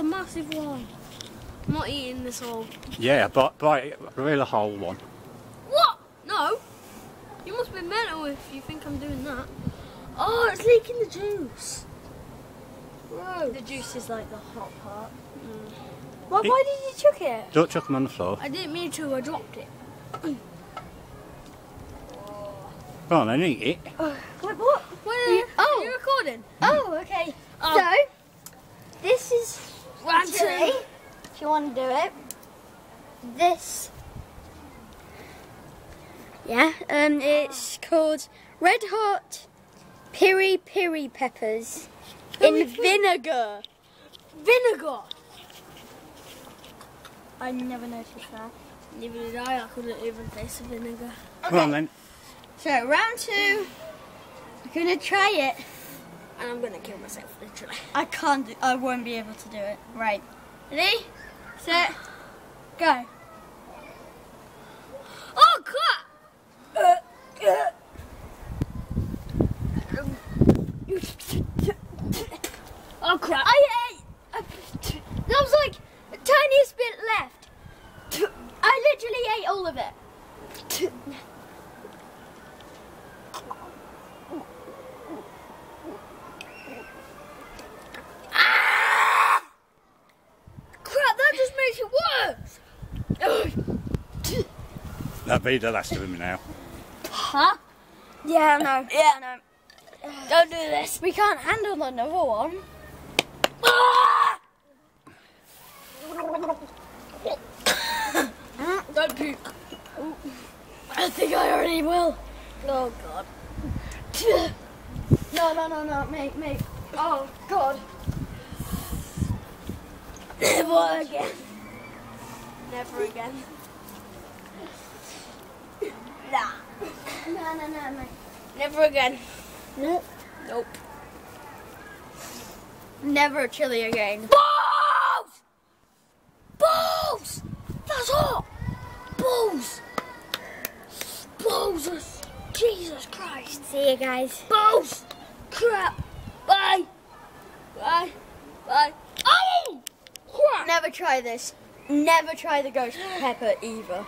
a massive one. I'm not eating this whole. Yeah, but bite a real whole one. What? No. You must be mental if you think I'm doing that. Oh, it's leaking the juice. Whoa. The juice is like the hot part. Mm. Why, why did you chuck it? Don't chuck them on the floor. I didn't mean to, I dropped it. Go on then, eat it. Wait, what? Wait, You- oh. Are you recording? Oh, okay. Oh. So, this is One, chili, two. if you want to do it. This, yeah, um, it's called Red Hot Piri Piri Peppers Piri in piri. vinegar. Vinegar. I never noticed that. Neither did I, I couldn't even taste the vinegar. Go on then. So, round two, I'm gonna try it. And I'm gonna kill myself, literally. I can't, do, I won't be able to do it. Right. Ready, set, go. Oh, crap! Oh, crap. I ate. uh, There was like a tiniest bit left. I literally ate all of it. Crap, that just makes it worse! That'll be the last of them now. Huh? Yeah, I know. Yeah. I know. Don't do this. We can't handle another one. Ah! Don't puke. I think I already will. Oh, God. No, no, no, no, mate, mate. Oh, God. Never again. Never again. No, no, no. Never again. Nope. Nope. Never chili again. Balls! Balls! That's all! Balls! Balls! Jesus Christ! See you guys. Balls! Crap! Bye! Bye! Bye! Oh! Crap! Never try this. Never try the ghost pepper either.